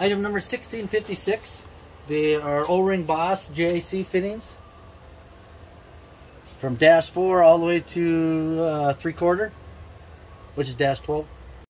Item number 1656. They are O-ring Boss JIC fittings. From dash 4 all the way to uh, 3 quarter, which is dash 12.